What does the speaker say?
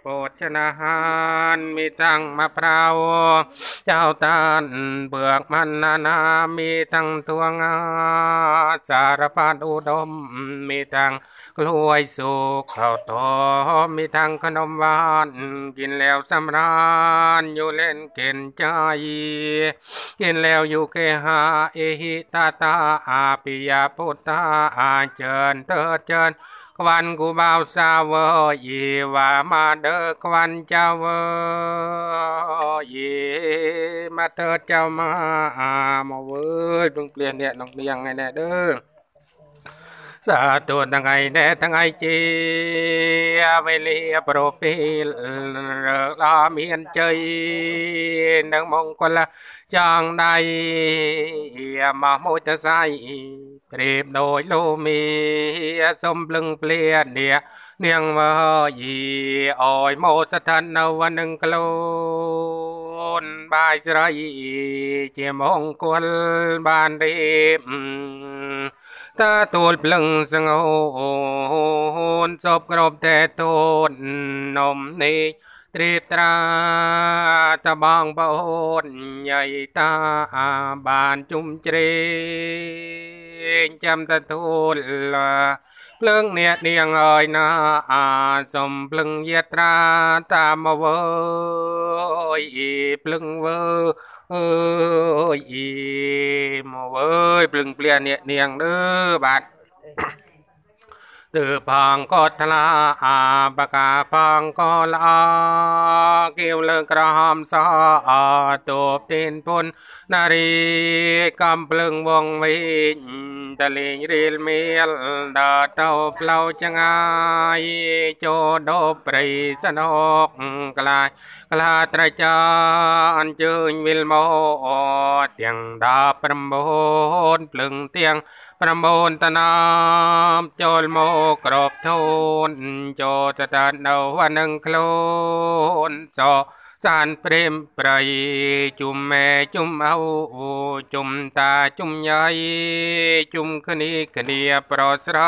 โภชนาหารมีทั้งมะพร้าวเจ้าตาลเบือกมันนานา มีทั้งตัวงาสารพัดอุดม มีทั้งกล้วยสุกข้าวตอมมีทั้งขนมหวาน กินแล้วสำราญอยู่เล่นเก่นใจ กินแล้วอยู่เกหาเอหิตาตาอาปิยาพุทธาอาเจิญเติดเจิญควันกูเบาซาเวอีว่ามาเดอควันเจ้าเวอีมาเธอเจ้ามาอามาเว้ยต้องเปลี่ยนเนี่ยต้องเปลี่ยนไงเนี่ยเด้อ សាទរថ្ងៃនេះថ្ងៃជាវេលាប្រពេលដ៏មានជ័យនិងមង្គលចងដៃមកមួយទៅសាយព្រៀបដោយលោមីសំភ្លឹងភ្លានានាងមយីអយមោស្ថាននៅវនឹងខ្លួនបាយស្រីជាមង្គលបានរៀប ទទួលភ្លឹងសង្ហូនសពគ្រប់តែទូននំនេះត្រៀបត្រាតបងបអូនញៃតាបានជុំជ្រែងចាំទទួលភ្លើងអ្នកនាងអើយណាសំភ្លឹងយត្រាតាមវើអើយភ្លឹងវើអើយ មកអើយភ្លឹងភ្លះនេះនាងអើបាទទើផងក៏ថ្លាអាបកាផងក៏ល្អគៀវលើក្រហមសអតូបទីនពុននារីកំភ្លឹងវងវិញ តលេងរៀលមៀលដល់ទៅផ្លូវចងាយចូលដល់ព្រៃសនុកក្លាយក្លាត្រចាអញ្ជើញវិលមកទាំង19ភ្លឹងទាំង9តណាមចូលមកក្របធូនចូលស្តាត់នៅវណ្ណឹងខ្លួនចោ សានព្រេមប្រៃជុំម៉ែជុំអោជុំតាជុំញ៉ៃជុំគ្នាគ្នាប្រស្រ